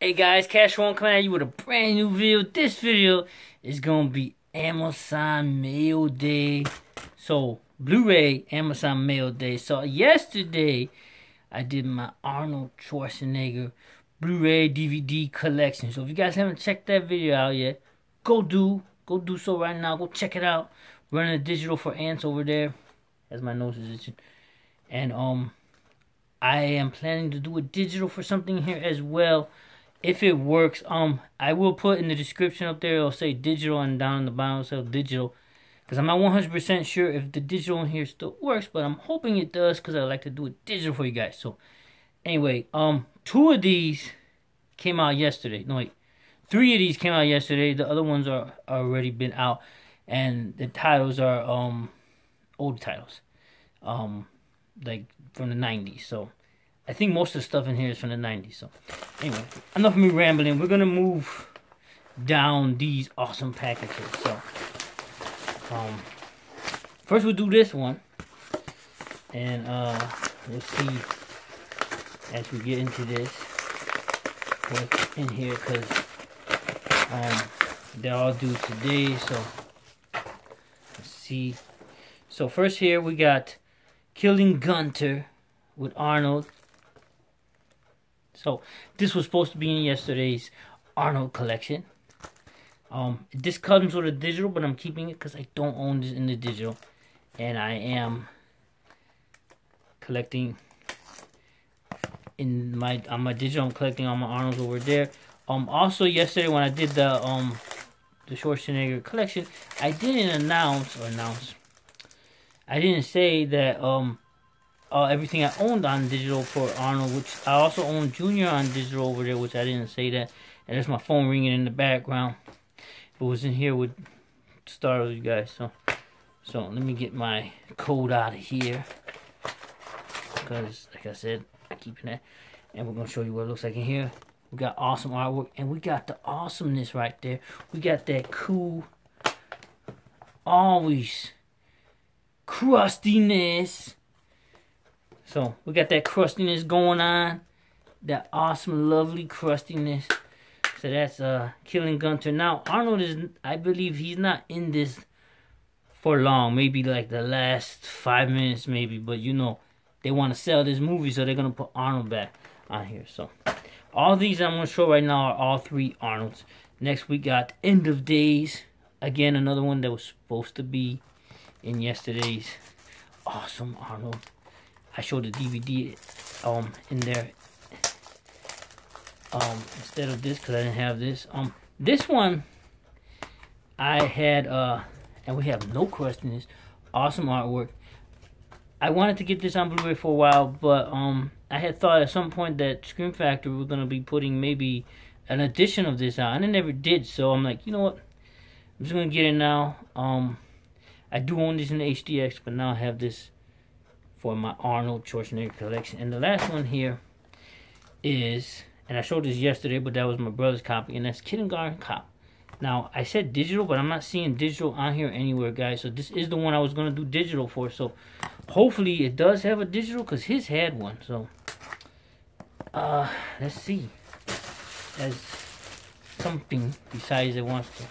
Hey guys, Chasher One coming at you with a brand new video. This video is gonna be Amazon Mail Day. So Blu-ray Amazon Mail Day. So yesterday I did my Arnold Schwarzenegger Blu-ray DVD collection. So if you guys haven't checked that video out yet, go do go do so right now. Go check it out. Running a digital for ants over there. As my nose is itching. And um I am planning to do a digital for something here as well. If it works, um, I will put in the description up there, it'll say digital and down in the bottom it'll say digital. Because I'm not 100% sure if the digital in here still works, but I'm hoping it does because I like to do it digital for you guys. So, anyway, um, two of these came out yesterday. No, wait. Three of these came out yesterday. The other ones are, are already been out. And the titles are, um, old titles. Um, like from the 90s. So I think most of the stuff in here is from the 90s. So anyway, enough of me rambling. We're going to move down these awesome packages. So um, first we'll do this one. And uh, we'll see as we get into this what's in here because um, they're all due today. So let's see. So first here we got Killing Gunther with Arnold. So this was supposed to be in yesterday's Arnold collection. Um, this comes with a digital, but I'm keeping it because I don't own this in the digital, and I am collecting in my on my digital. I'm collecting all my Arnolds over there. Um, also yesterday when I did the um the Schwarzenegger collection, I didn't announce or announce I didn't say that um uh, everything I owned on digital for Arnold, which I also own Junior on digital over there, which I didn't say that. And there's my phone ringing in the background. If it was in here, would startle you guys. So, so let me get my code out of here because, like I said, I keep it. And we're gonna show you what it looks like in here. We got awesome artwork, and we got the awesomeness right there. We got that cool, always crustiness. So we got that crustiness going on. That awesome, lovely crustiness. So that's uh Killing Gunther. Now Arnold is I believe he's not in this for long. Maybe like the last five minutes maybe. But you know, they want to sell this movie so they're gonna put Arnold back on here. So all these I'm gonna show right now are all three Arnolds. Next we got End of Days. Again, another one that was supposed to be in yesterday's awesome Arnold. I showed the DVD um in there um instead of this because I didn't have this. Um this one I had uh and we have no questions. Awesome artwork. I wanted to get this on Blu-ray for a while, but um I had thought at some point that Scream Factory was gonna be putting maybe an edition of this out, and it never did. So I'm like, you know what? I'm just gonna get it now. Um I do own this in HDX, but now I have this for my Arnold Schwarzenegger collection. And the last one here is, and I showed this yesterday, but that was my brother's copy, and that's Kindergarten Cop. Now, I said digital, but I'm not seeing digital on here anywhere, guys. So this is the one I was going to do digital for. So hopefully it does have a digital, because his had one. So, uh, let's see. As something besides it wants to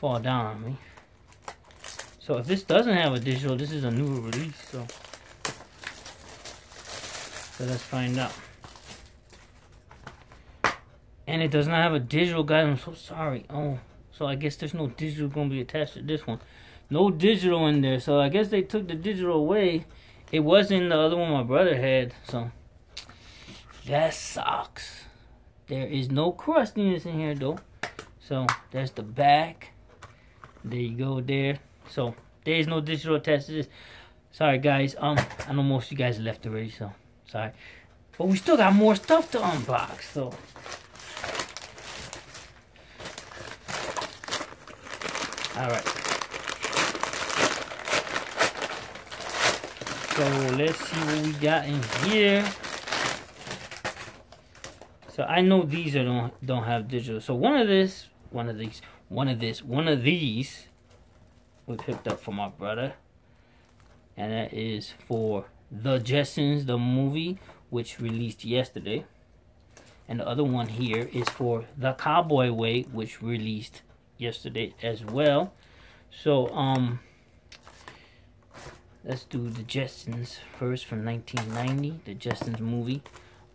fall down on me. So if this doesn't have a digital, this is a new release. So, so let's find out. And it does not have a digital, guys. I'm so sorry. Oh, so I guess there's no digital going to be attached to this one. No digital in there. So I guess they took the digital away. It wasn't the other one my brother had. So that sucks. There is no crustiness in here though. So that's the back. There you go there. So there is no digital attached to this. Sorry guys. Um I know most of you guys left already, so But we still got more stuff to unbox, so Alright. So let's see what we got in here. So I know these are don't don't have digital. So one of this, one of these, one of this, one of these we picked up for my brother. And that is for The Jetsons, the movie, which released yesterday. And the other one here is for The Cowboy Way, which released yesterday as well. So, um, let's do the Jetsons first from 1990, the Jetsons movie.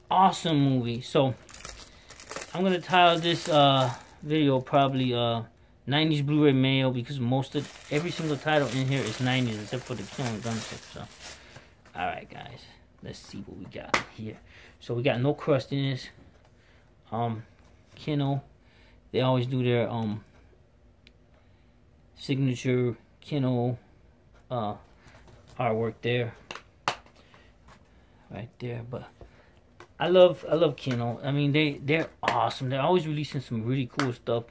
Awesome movie. So, I'm going to title this uh, video probably uh, 90s Blu-ray Mayo because most of every single title in here is 90s except for the Killing Gunther. So, alright guys, let's see what we got here. So we got no crustiness. Um, Kino, they always do their um signature Kino uh artwork there, right there. But I love I love Kino. I mean they they're awesome. They're always releasing some really cool stuff.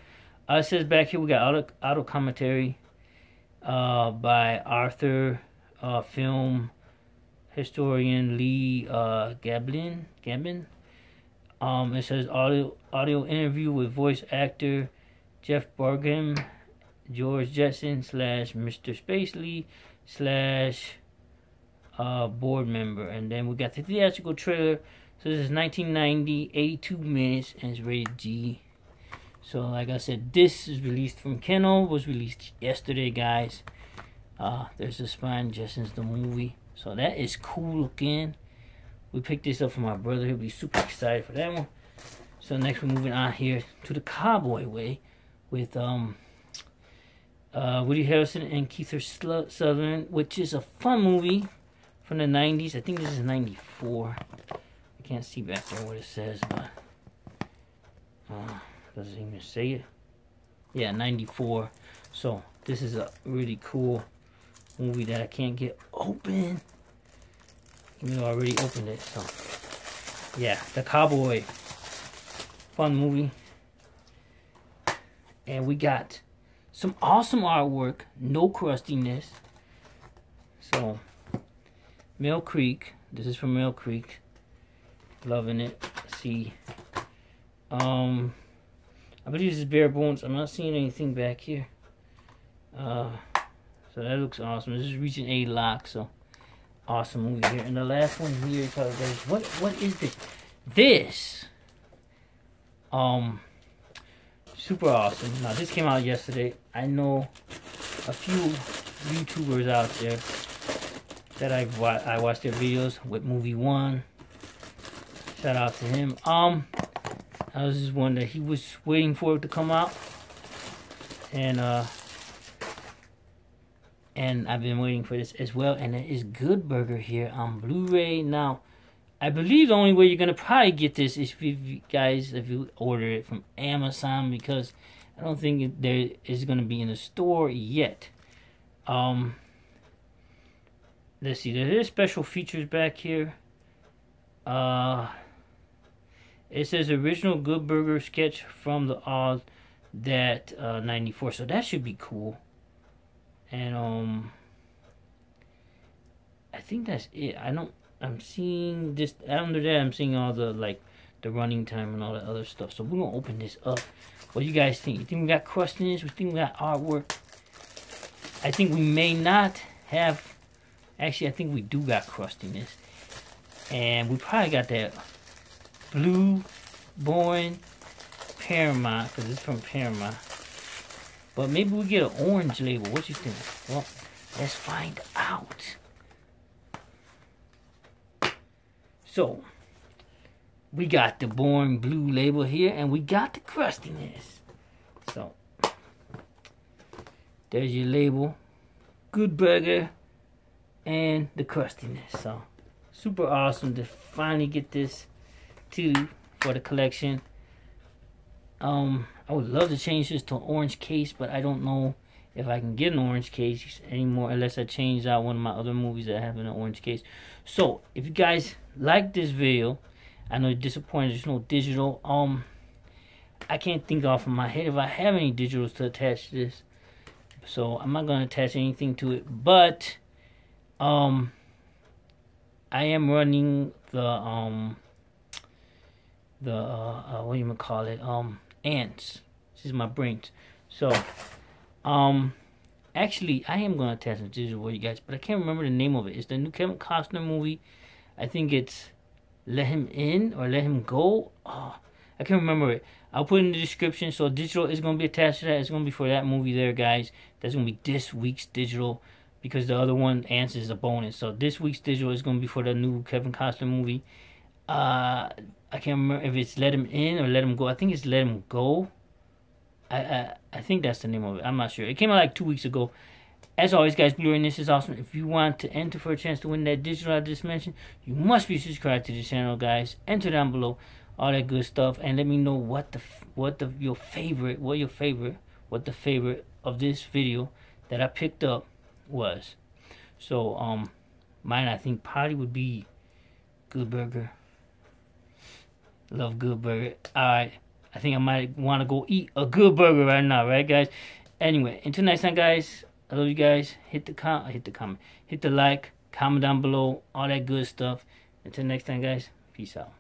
Uh, it says back here we got auto auto commentary uh by Arthur uh film historian Lee uh Gambin Gambin. Um it says audio audio interview with voice actor Jeff Bergman, George Jetson slash Mr. Spacely slash uh board member. And then we got the theatrical trailer. So this is 1990, 82 minutes, and it's rated G. So like I said, this is released from Kino, was released yesterday, guys. Uh, there's the spine, Jetsons the movie. So that is cool looking. We picked this up from my brother. He'll be super excited for that one. So next we're moving on here to the Cowboy Way with um uh, Woody Harrelson and Kiefer Sutherland, which is a fun movie from the 90s. I think this is 94. I can't see back there what it says, but uh, doesn't even say it? Yeah, 94. So this is a really cool movie that I can't get open. Even though I already opened it. So yeah, The Cowboy. Fun movie. And we got some awesome artwork. No crustiness. So Mill Creek. This is from Mill Creek. Loving it. Let's see. Um I believe this is bare bones. I'm not seeing anything back here. Uh, so that looks awesome. This is reaching a lock, so awesome movie here. And the last one here, what what is this? This um super awesome. Now this came out yesterday. I know a few YouTubers out there that I I watched their videos with movie one. Shout out to him. Um I was just one that he was waiting for it to come out. And uh and I've been waiting for this as well. And it is Good Burger here on Blu-ray. Now, I believe the only way you're gonna probably get this is if you guys if you order it from Amazon because I don't think there is gonna be in the store yet. Um, let's see. There is special features back here. Uh, it says original Good Burger sketch from the All That uh, 94. So that should be cool. And um I think that's it. I don't I'm seeing this under that I'm seeing all the like the running time and all that other stuff. So we're gonna open this up. What do you guys think? You think we got this? We think we got artwork? I think we may not have actually I think we do got crustiness. And we probably got that blue born Paramount, because it's from Paramount. But maybe we get an orange label. What you think? Well, let's find out. So, we got the boring blue label here, and we got the crustiness. So, there's your label. Good burger and the crustiness. So, super awesome to finally get this too for the collection. Um, I would love to change this to an orange case, but I don't know if I can get an orange case anymore unless I change out one of my other movies that have an orange case. So, if you guys like this video, I know you're disappointed there's no digital. Um, I can't think off of my head if I have any digitals to attach to this. So, I'm not going to attach anything to it. But, um, I am running the, um, the uh, uh, what do you call it? Um, ants. This is my brains. So, um, actually, I am gonna test some digital for you guys, but I can't remember the name of it. It's the new Kevin Costner movie. I think it's Let Him In or Let Him Go. Oh, I can't remember it. I'll put it in the description. So digital is going to be attached to that. It's going to be for that movie there, guys. That's going to be this week's digital because the other one answers a bonus. So this week's digital is going to be for the new Kevin Costner movie. Uh, I can't remember if it's Let Him In or Let Him Go. I think it's Let Him Go. I, I, I think that's the name of it. I'm not sure. It came out like two weeks ago. As always, guys, Blu-ray this is awesome. If you want to enter for a chance to win that digital I just mentioned, you must be subscribed to the channel, guys. Enter down below, all that good stuff, and let me know what the what the your favorite, what your favorite, what the favorite of this video that I picked up was. So, um, mine I think probably would be Good Burger. Love Good Burger. All right. I think I might want to go eat a good burger right now, right, guys? Anyway, until next time, guys. I love you guys. Hit the com, hit the comment, hit the like, comment down below, all that good stuff. Until next time, guys. Peace out.